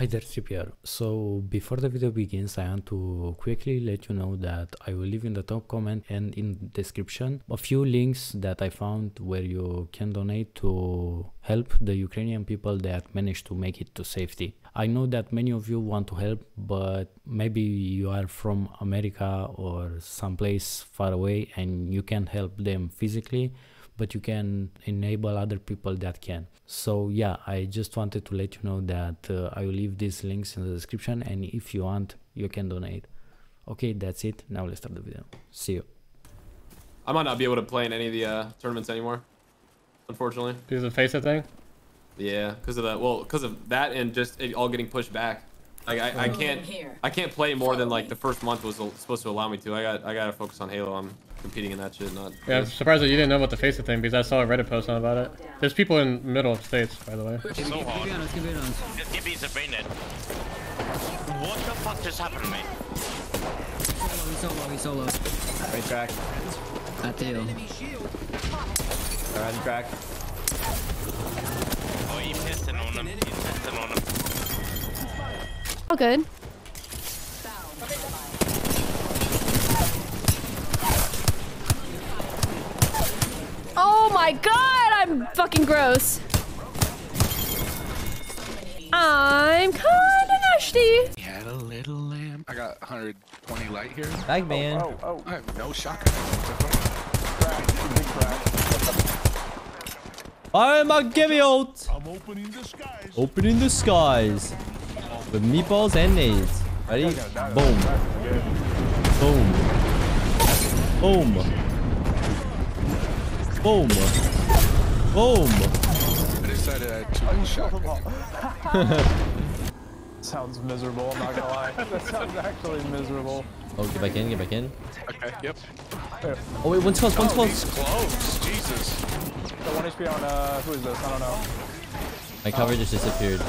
Hi there CPR. So before the video begins I want to quickly let you know that I will leave in the top comment and in description a few links that I found where you can donate to help the Ukrainian people that managed to make it to safety. I know that many of you want to help but maybe you are from America or someplace far away and you can't help them physically but you can enable other people that can so yeah i just wanted to let you know that uh, i will leave these links in the description and if you want you can donate okay that's it now let's start the video see you I might not be able to play in any of the uh, tournaments anymore, unfortunately. Because of face thing? Yeah, because of that. Well, because of that and just it all getting pushed back. Like I, I can't, I can't play more than like the first month was supposed to allow me to. I got, I gotta focus on Halo. I'm competing in that shit, not. Yeah, I'm surprised that you didn't know about the FACEIT thing because I saw a Reddit post on about it. There's people in middle of states, by the way. So hard. Just give me the brain. What the fuck just happened to me? Solo, he's solo. Right track. Ateo. Alright, track. Oh, he pissing on him. He's pissing on him. All good. Oh my god, I'm fucking gross. I'm kinda nasty. He had a little lamb. I got 120 light here. Bag oh, man. Oh, oh. I have no shotgun. I'm a give out. I'm opening the skies. Opening the skies. With meatballs and nades. Ready? Boom. Boom. Boom. Boom. Boom. I decided I had too much shotgun. Sounds miserable, I'm not gonna lie. that sounds actually miserable. Oh, get back in, get back in. Okay, yep. Oh, wait, one's close, one's Oh, close. close. Jesus. So 1 HP on, uh, who is this? I don't know. My cover just disappeared.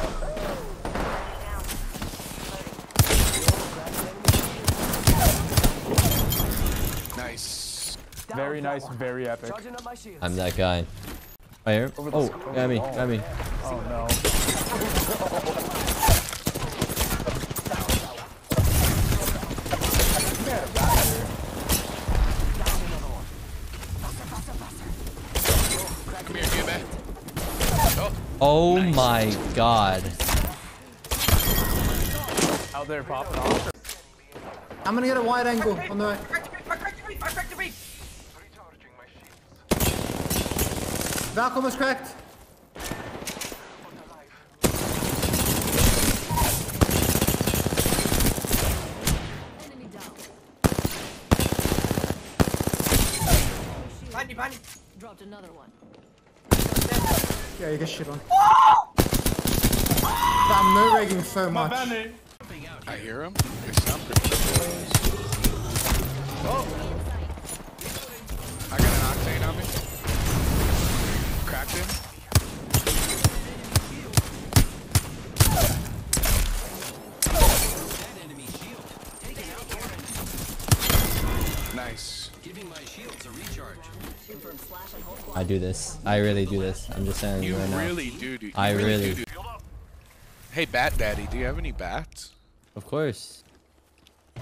Nice. Very nice, very epic. I'm that guy. Right here. Over Oh, s- over got the me, got me. Oh no. Come here, get back. Oh my god. Out there popping off. I'm gonna get a wide angle on the right. Valk almost cracked. Dropped another one. Yeah, you get shit on. But I'm no rigging so much. I hear him. They sound pretty close. Oh. Cracked him. Nice. I do this. I really do this. I'm just saying You right now. really do, you I really- do, do. Hey, Bat Daddy, do you have any bats? Of course.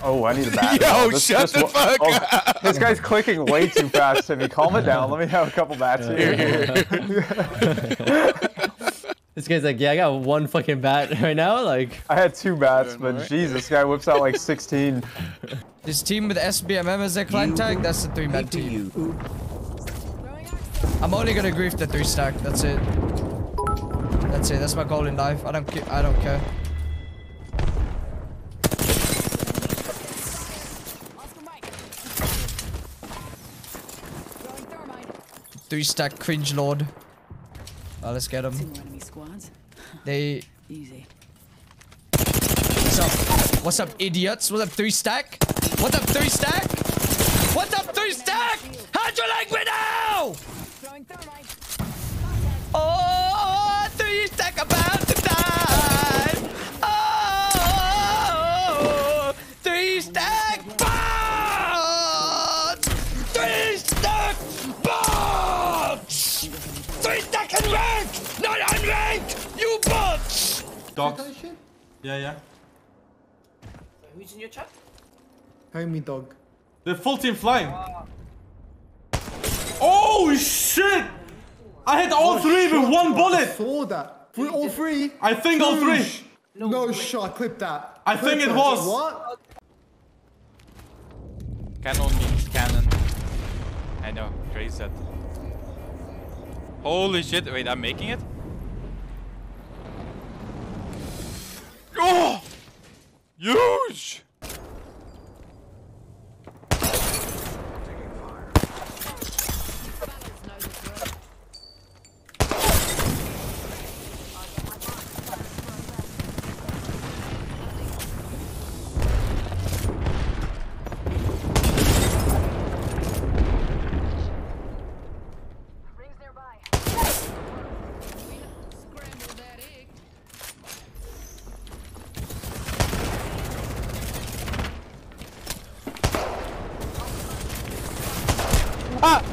Oh, I need a bat. Yo, Oh, this- shut this the wa- fuck oh, up. This guy's clicking way too fast, Timmy. Calm it down. Let me have a couple bats here. This guy's like, yeah, I got one fucking bat right now. Like, I had two bats, but alright. jeez, this guy whips out like 16. This team with SBMM as their clan tag, that's the three-man team. I'm only gonna grief the three stack, that's it. That's it, that's my goal in life. I don't I don't care. Three stack cringe lord. Uh, let's get him. They Easy. What's up? What's up, idiots? What's up, three stack? What's up, three stack? What's up, three stack? How'd you like me Three stack and rank, not unranked. You bots. Docs. Yeah, yeah. Who's in your chat? Homie dog. The full team flying. Oh shit! I hit all Oh, three with shit, one I bullet. saw that. Three, all three? I think all three. sh- No, shot. Clip that. I Clip think it that. was. What? Canon means cannon. I know, crazy. Holy shit, wait, I'm making it? Oh! Huge! Ah!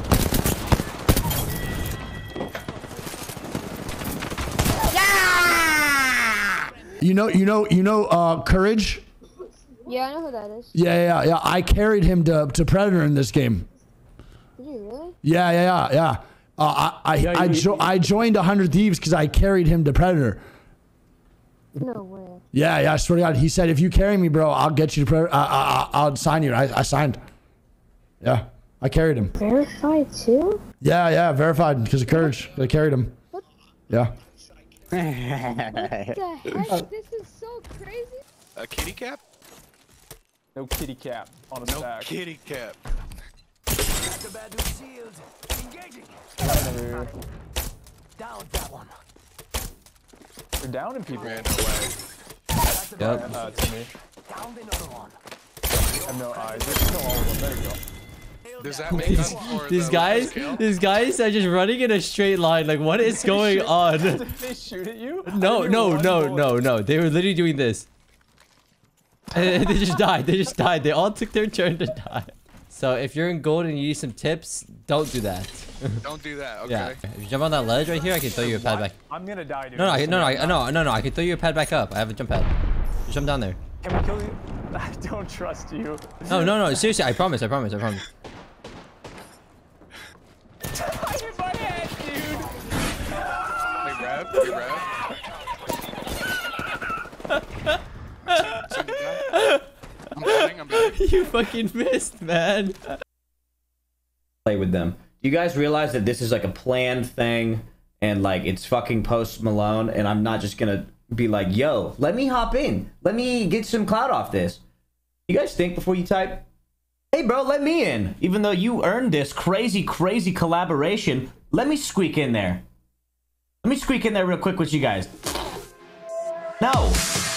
You know, you know, you know, uh, CouRage. Yeah, I know who that is. Yeah, yeah, yeah. I carried him to, to Predator in this game. Did you really? Yeah, yeah, yeah, yeah. Uh, I I I, jo- I joined 100 Thieves because I carried him to Predator. No way. Yeah, yeah. I swear to God, he said, if you carry me, bro, I'll get you to Predator. I, I, I- I'll sign you. I, I signed. Yeah, I carried him. Verified too? Yeah, yeah, verified because of CouRage. I carried him. Yeah. What the heck? This is so crazy. A kitty cap? No kitty cap on a No stack. kitty cap. Down that one. You're downing people. Ran away. Yep. Uh, to me. I have no eyes. Just kill all of them. There you go. Does that make up for These the guys, kill? these guys are just running in a straight line. Like, what is going on? Did they shoot at you? No, I no, no, one no, no. They were literally doing this. And they just died. They just died. They all took their turn to die. So if you're in gold and you need some tips, don't do that. Don't do that, okay? Yeah. If you jump on that ledge right here, I can throw you a pad back. I'm gonna die, dude. No, no, I, no, no, I, no, no, no. I can throw you a pad back up. I have a jump pad. Just jump down there. Can we kill you? I don't trust you. No, no, no. Seriously, I promise. I promise. I promise. Hey, Rev, hey, Rev. Send it down. I'm betting, I'm betting. you fucking missed, man. play with them. Do you guys realize that this is like a planned thing and like it's fucking post Malone and I'm not just gonna be like, yo, let me hop in. Let me get some clout off this. You guys think before you type, hey bro, let me in. Even though you earned this crazy, crazy collaboration, let me squeak in there. Let me squeak in there real quick with you guys. No.